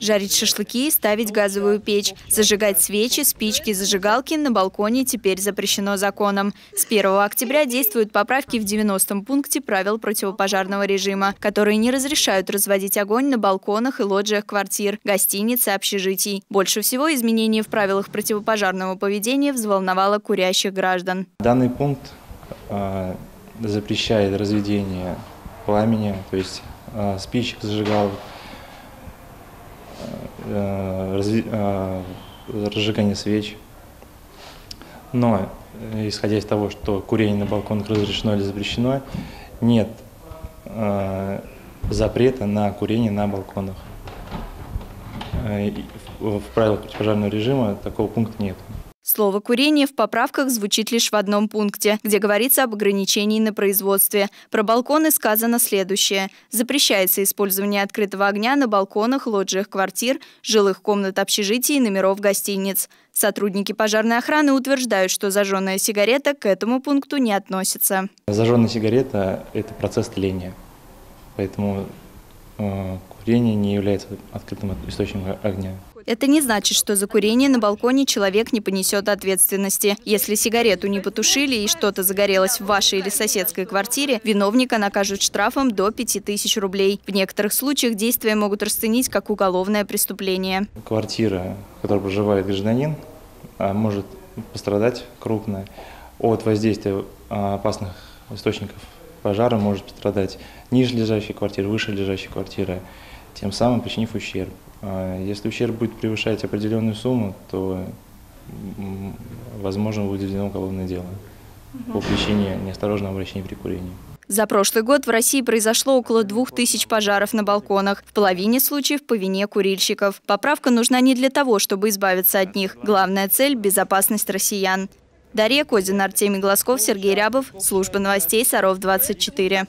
Жарить шашлыки ставить газовую печь. Зажигать свечи, спички, зажигалки на балконе теперь запрещено законом. С 1 октября действуют поправки в 90-м пункте правил противопожарного режима, которые не разрешают разводить огонь на балконах и лоджиях квартир, гостиниц и общежитий. Больше всего изменений в правилах противопожарного поведения взволновало курящих граждан. Данный пункт э, запрещает разведение пламени, то есть э, спичек, зажигалок, разжигание свеч. Но, э, исходя из того, что курение на балконах разрешено или запрещено, нет запрета на курение на балконах. В правилах противопожарного режима такого пункта нет. Слово «курение» в поправках звучит лишь в одном пункте, где говорится об ограничении на производстве. Про балконы сказано следующее. Запрещается использование открытого огня на балконах, лоджиях квартир, жилых комнат общежитий и номеров гостиниц. Сотрудники пожарной охраны утверждают, что зажженная сигарета к этому пункту не относится. Зажженная сигарета – это процесс тления, поэтому э, курение не является открытым источником огня. Это не значит, что за курение на балконе человек не понесет ответственности. Если сигарету не потушили и что-то загорелось в вашей или соседской квартире, виновника накажут штрафом до 5000 рублей. В некоторых случаях действия могут расценить как уголовное преступление. Квартира, в которой проживает гражданин, а, может пострадать крупно от воздействия а, опасных источников пожара, может пострадать ниже лежащая квартира, выше лежащая квартира, тем самым причинив ущерб. А если ущерб будет превышать определенную сумму, то возможно будет введено уголовное дело по причине неосторожного обращения при курении. За прошлый год в России произошло около двух тысяч пожаров на балконах. В половине случаев по вине курильщиков. Поправка нужна не для того, чтобы избавиться от них. Главная цель – безопасность россиян. Дарья Козина, Артемий Глазков, Сергей Рябов. Служба новостей Саров 24.